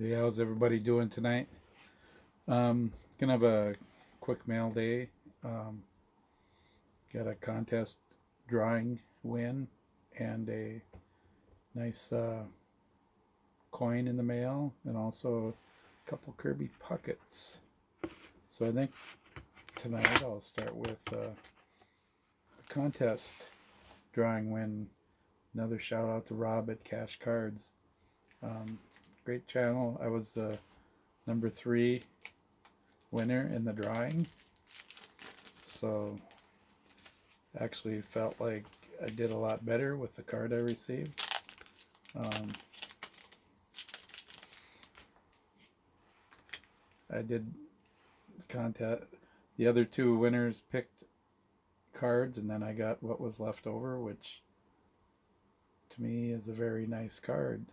Hey, how's everybody doing tonight? Um, gonna have a quick mail day. Um, got a contest drawing win and a nice uh, coin in the mail, and also a couple Kirby Pucketts. So I think tonight I'll start with uh, the contest drawing win. Another shout out to Rob at Cash Cards. Um, great channel. I was the number three winner in the drawing. So actually felt like I did a lot better with the card I received. Um, I did contact. The other two winners picked cards, and then I got what was left over, which to me is a very nice card.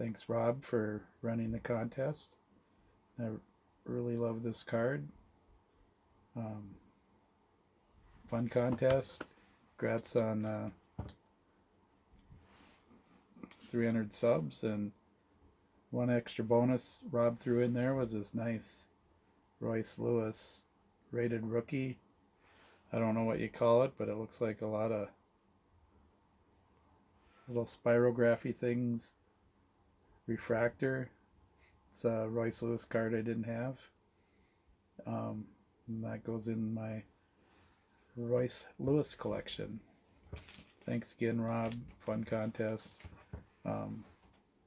Thanks, Rob, for running the contest. I really love this card. Um, fun contest. Congrats on uh, 300 subs. And one extra bonus Rob threw in there was this nice Royce Lewis rated rookie. I don't know what you call it, but it looks like a lot of little spirography things refractor. It's a Royce Lewis card I didn't have. Um, and that goes in my Royce Lewis collection. Thanks again, Rob. Fun contest. Um,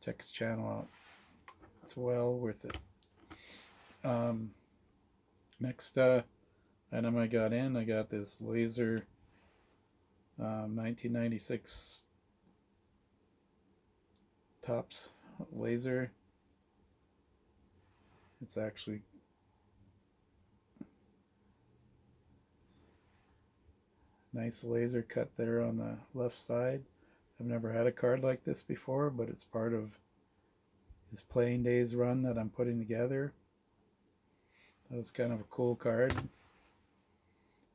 check his channel out. It's well worth it. Um, next uh, item I got in, I got this laser um, 1996 Topps laser. It's actually nice laser cut there on the left side. I've never had a card like this before, but it's part of his playing days run that I'm putting together. That was kind of a cool card.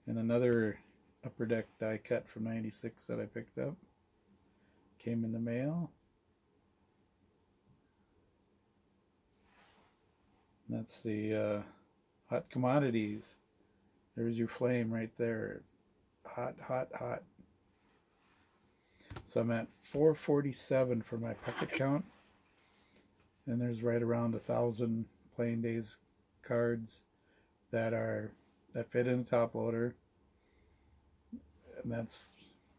And another upper deck die cut from 96 that I picked up. Came in the mail. That's the uh, hot commodities. There's your flame right there. Hot, hot, hot. So I'm at 447 for my Puckett count. And there's right around a thousand playing days cards that are that fit in a top loader. And that's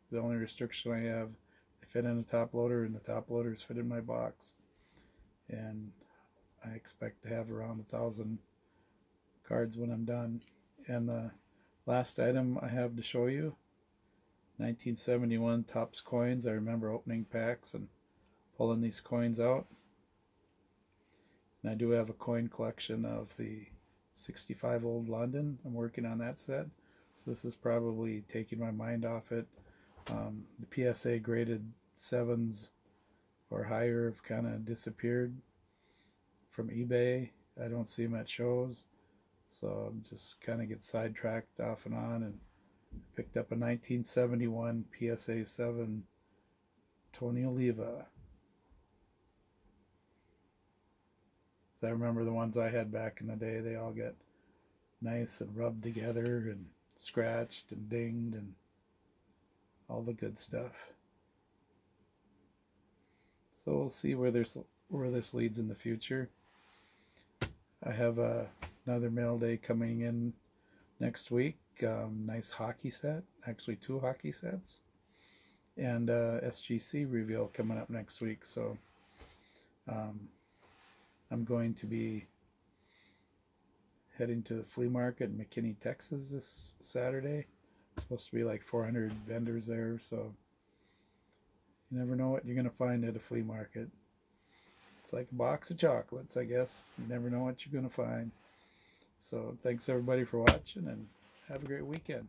the only restriction I have. They fit in a top loader and the top loaders fit in my box. And I expect to have around a thousand cards when I'm done. And the last item I have to show you 1971 Topps coins. I remember opening packs and pulling these coins out. And I do have a coin collection of the 65 Old London. I'm working on that set. So this is probably taking my mind off it. Um, the PSA graded sevens or higher have kind of disappeared from eBay. I don't see them at shows. So I'm just kind of get sidetracked off and on and picked up a 1971 PSA 7 Tony Oliva. I remember the ones I had back in the day, they all get nice and rubbed together and scratched and dinged and all the good stuff. So we'll see where there's where this leads in the future. I have uh, another mail day coming in next week. Um, nice hockey set, actually two hockey sets, and uh, SGC reveal coming up next week. So um, I'm going to be heading to the flea market in McKinney, Texas this Saturday. It's supposed to be like 400 vendors there, so you never know what you're going to find at a flea market. It's like a box of chocolates, I guess. You never know what you're going to find. So thanks everybody for watching and have a great weekend.